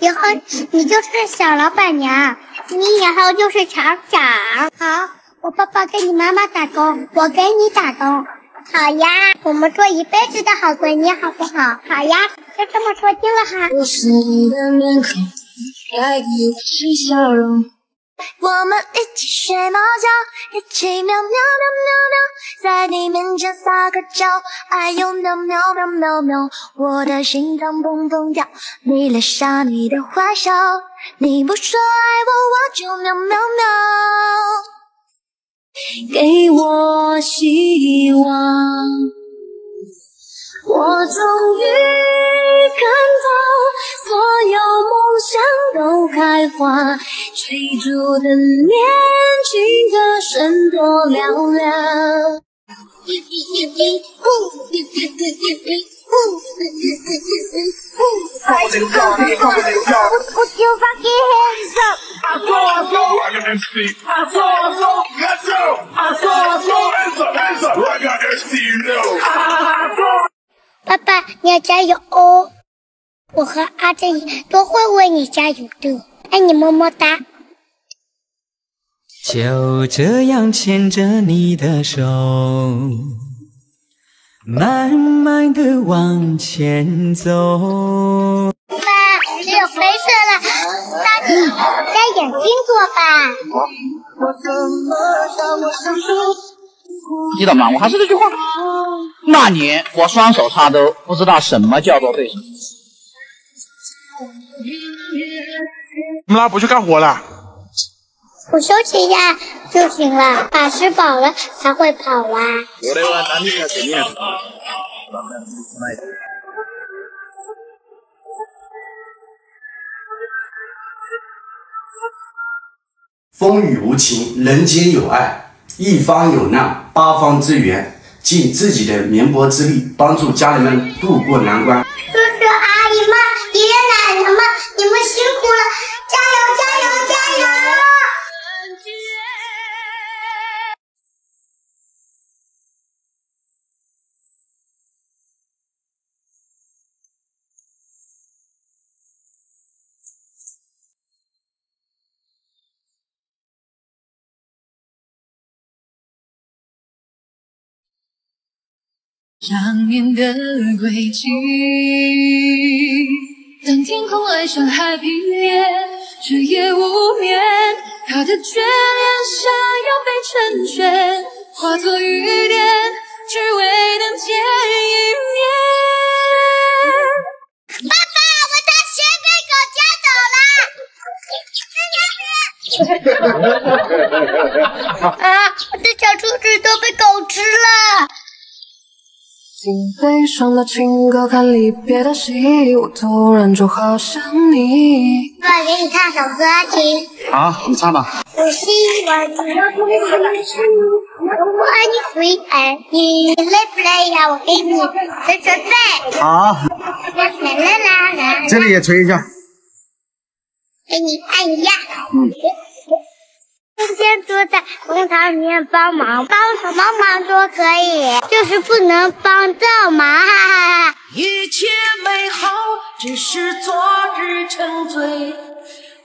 以后你就是小老板娘，你以后就是厂长。好，我爸爸给你妈妈打工，我给你打工。好呀，我们做一辈子的好闺蜜，好不好？好呀，就这么说定了哈。我是你的面孔，带给我是笑容。我们一起睡猫觉，一起喵喵喵喵喵，在你面前撒个娇，哎呦喵喵喵喵喵，我的心脏砰砰跳，你留下你的坏笑，你不说爱我，我就喵喵喵。给我希望，我终于看到所有梦想都开花，追逐的年轻歌声多嘹亮。爸爸，你要加油哦！我和阿珍都会为你加油的，爱你么么哒。就这样牵着你的手，慢慢的往前走。爸，只有黑色了，那你戴眼镜做吧。知道吗？我还是那句话，那年我双手插兜，不知道什么叫做对手。你们俩不去干活了？我休息一下就行了，把吃饱了才会跑啊。风雨无情，人间有爱，一方有难，八方支援，尽自己的绵薄之力，帮助家人们渡过难关。想念的轨迹，当天空爱上海平面，彻夜无眠。他的眷恋想要被成全，化作雨点，只为能见一面。爸爸，我的鞋被狗夹走了！啊，我的小兔子都被狗吃了！听悲伤的情歌，看离别的戏，我突然就好想你。爸爸，给你唱首歌听。好，你唱吧。我希望你能不能我爱你会爱你，累不累呀？我给你吹吹背。好。啦啦啦啦。这里也吹一下。给你按一下。嗯。今天坐在工厂里面帮忙，帮什么忙都可以，就是不能帮倒忙。哈哈一切美好只是昨日沉醉，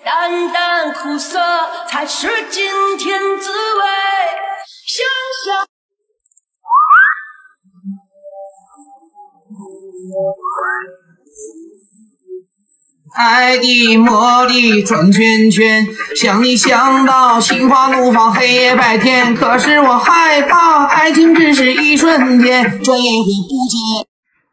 淡淡苦涩才是今天滋味。想想。爱的魔力转圈圈，想你想到心花怒放，黑夜白天。可是我害怕，爱情只是一瞬间，转眼会不见。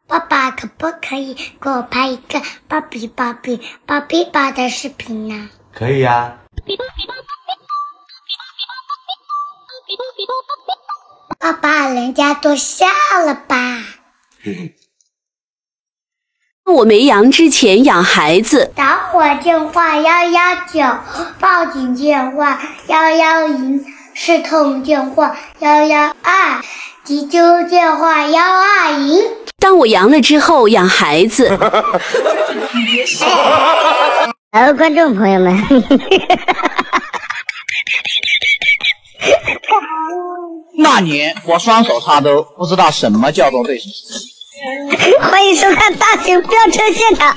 爸爸可不可以给我拍一个芭比芭比芭比芭的视频呢？可以呀。爸爸，人家都笑了吧？我没阳之前养孩子，打火电话幺幺九，报警电话幺幺零，市通电话幺幺二，急救电话幺二零。当我阳了之后养孩子。来，观众朋友们，那年我双手插兜，不知道什么叫做对手。欢迎收看大型飙车现场。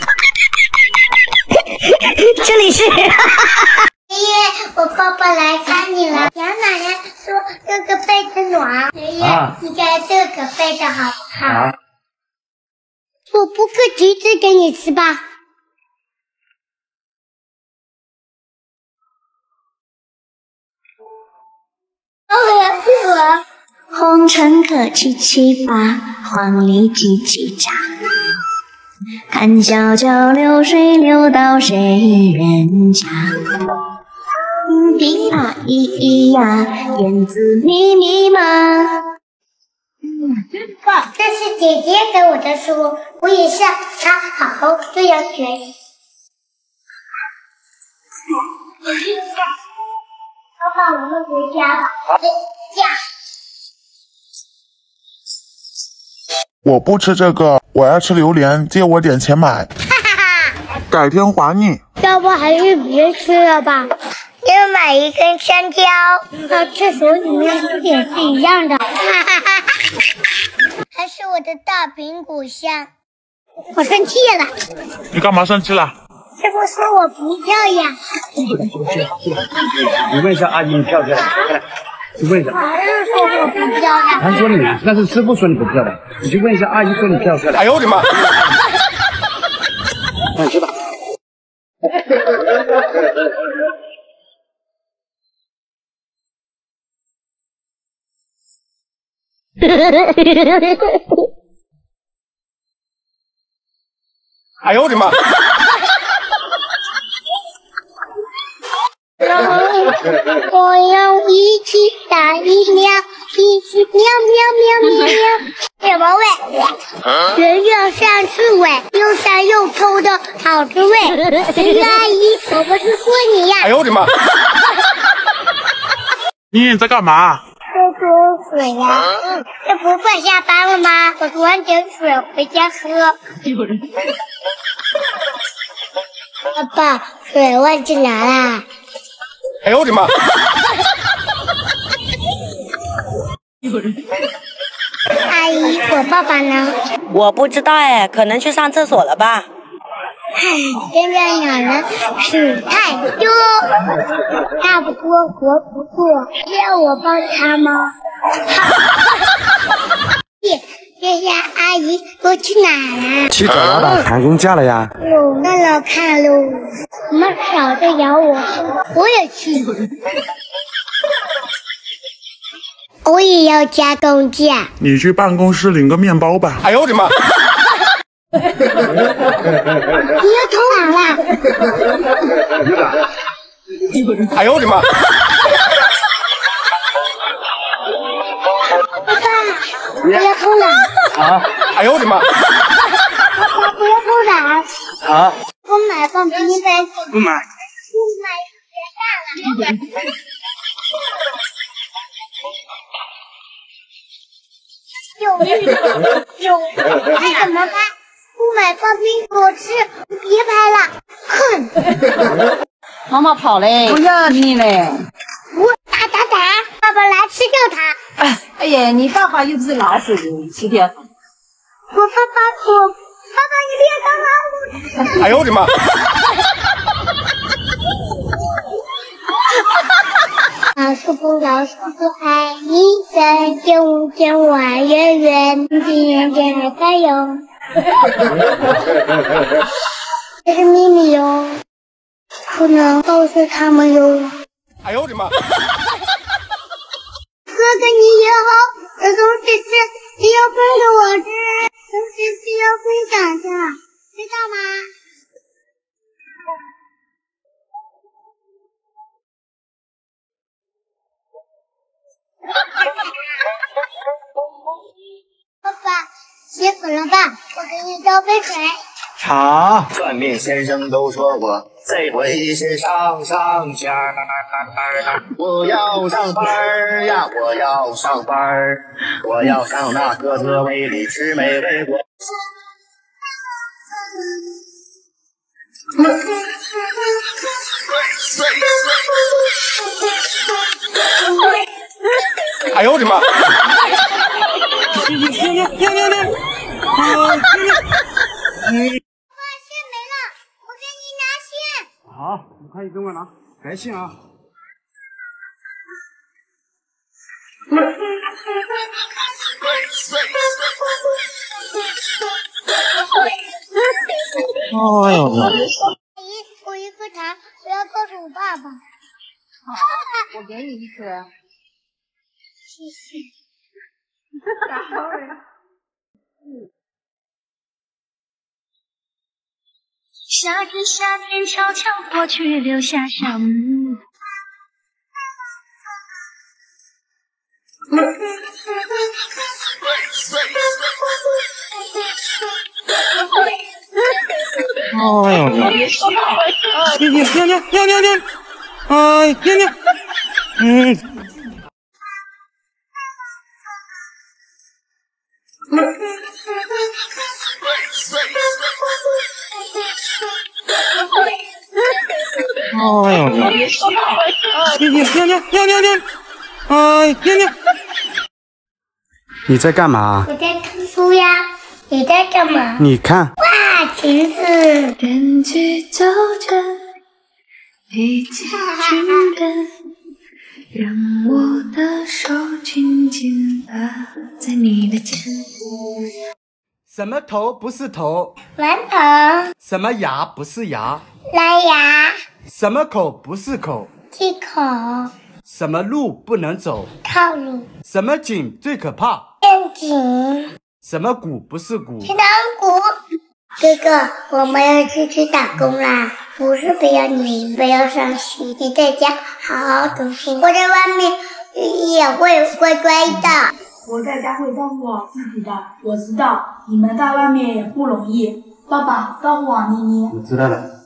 这里是。爷爷，我爸爸来看你了。杨奶奶说这个被子暖。爷爷，啊你盖这个被子好不好？啊，我剥个橘子给你吃吧。哦，红尘客七七八，黄鹂叽叽喳。看小桥流水流到谁人家？滴答咿咿呀，燕子密密麻。爸，这是姐姐给我的书，我也是她好好这样学习。爸爸，我们回家吧。回家。我不吃这个，我要吃榴莲，借我点钱买，改天还你。要不还是别吃了吧？要买一根香蕉，和厕所里面吃点是一样的。还是我的大苹果香。我生气了，你干嘛生气了？这不说我不漂亮，你问一下阿姨，你漂不漂亮？去问一下。还是说我不漂亮。他说你，那是师傅说你不漂亮，你去问一下阿姨说你漂不漂亮？哎呦我的妈！那你去吧。哎呦我的妈！我要一起打疫苗，一起喵喵喵喵喵。什么味？圆圆上刺猬，又香又臭的好滋味。鱼阿姨，我不是说你呀，哎呦我的妈！你在干嘛？喝口水呀。这不快下班了吗？我煮完点水回家喝。爸爸，水忘记拿啦。哎呦我的妈！阿姨，我爸爸呢？我不知道哎，可能去上厕所了吧。唉，现在养人事太多，差不多活不过，要我帮他吗？耶，月下阿姨，我去哪了？去找老板谈工价了呀？哦，那老看喽，你们少在咬我？我也去，我也要加工价。你去办公室领个面包吧。哎呦我的妈！你要偷懒了？哎呦我的妈！不要偷懒，啊哎呦我的妈！爸爸不要偷懒，啊！我买放冰冰杯。不买。不买别干了。有有，那怎么办？不买放冰果吃，别拍了，哼！妈妈跑嘞，不要你嘞。我打打打，爸爸来吃掉你爸爸又不是老鼠，吃掉。我爸爸，我爸爸，你别干了，我哎呦我的妈！老鼠不老鼠不爱你，三见五见玩圆圆，今年见还在哟。这是秘密哟，不能告诉他们哟。哎呦我的妈！哥哥，你也好，这东西吃你要分给我吃，东西是要分享的，知道吗？爸爸，洗死了吧？我给你倒杯水。好。算命先生都说过，这回是上上签儿。我要上班儿呀，我要上班儿，我要上那个子味里吃美味果。哎呦我的妈！好，你快去跟来信啊。哎呦，阿姨，我一颗糖，我要告诉我爸爸。好，我给你一颗。谢谢。好人。夏天，夏天悄悄过去，留下小木。哎呦，尿尿尿尿尿尿，哎，尿尿，嗯。哎呦，尿尿尿尿尿，哎，娘娘。你在干嘛？我在看书呀。你在干嘛？你看。哇，裙子。踮起脚尖，一起让我的手紧紧的在你的肩。什么头不是头？馒头。什么牙不是牙？蓝牙。什么口不是口？忌口。什么路不能走？套路。什么井最可怕？陷阱。什么谷不是谷？是糖谷。哥哥，我们要出去打工啦！不是不要你，不要伤心，你在家好好读书。我在外面也会乖乖的。我在家会照顾好自己的，我知道你们在外面也不容易。爸爸，照顾好妮妮。我知道了。